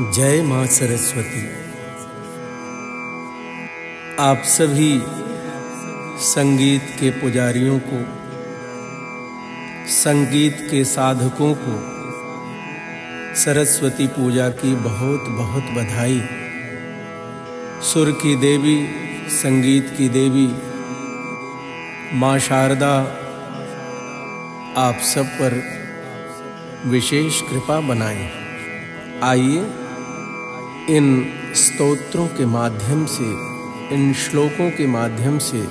जय माँ सरस्वती। आप सभी संगीत के पुजारियों को, संगीत के साधकों को, सरस्वती पूजा की बहुत बहुत बधाई। सुर की देवी, संगीत की देवी, माँ शारदा, आप सब पर विशेष कृपा बनाए। आइए इन स्तोत्रों के माध्यम से, इन श्लोकों के माध्यम से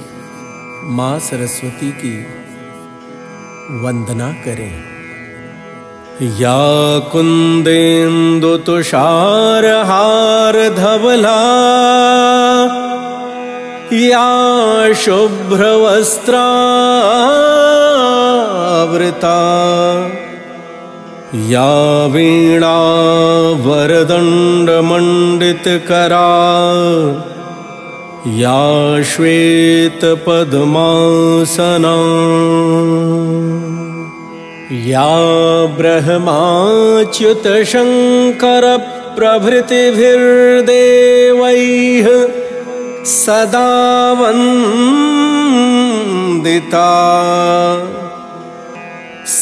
माँ सरस्वती की वंदना करें। या कुंदेन्दु तुषार हार धवला, या शुभ्रवस्त्रावृता या वीणा वरदण्डमण्डितकरा या श्वेतपद्मासना या ब्रह्माच्युतशङ्करप्रभृतिभिर्देवैः सदा वन्दिता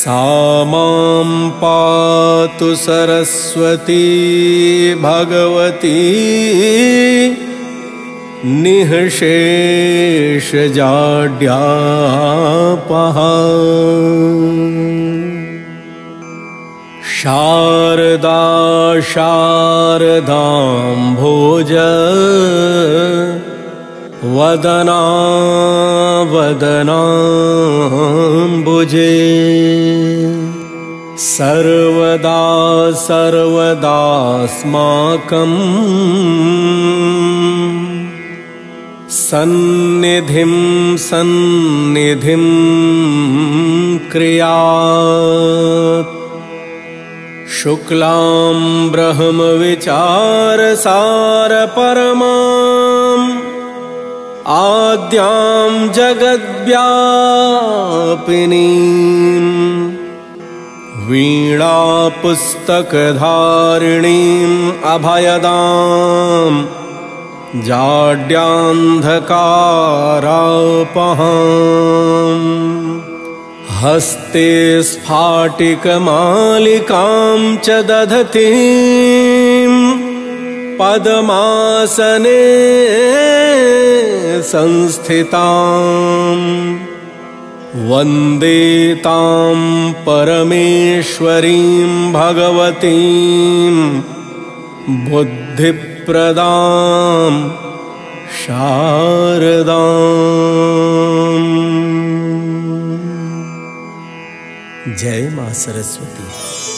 सा मां पातु सरस्वती भगवती निःशेषजाड्यापः शारदा शारदाम्भोज वदना वदनाम्बुजे सर्वदा सर्वदास्माकम् सन्निधिं सन्निधिं क्रिया शुक्लां ब्रह्मविचारसारपरमाम् आद्यां जगद्व्यापिनीम् वीणापुस्तकधारिणीम् अभयदाम् जाड्यान्धकारापहाम् हस्ते स्फाटिकमालिकां च दधतीम् पद्मासने संस्थिताम् वंदे तां परमेश्वरीं भगवतीं बुद्धिप्रदां शारदाम्। जय माँ सरस्वती।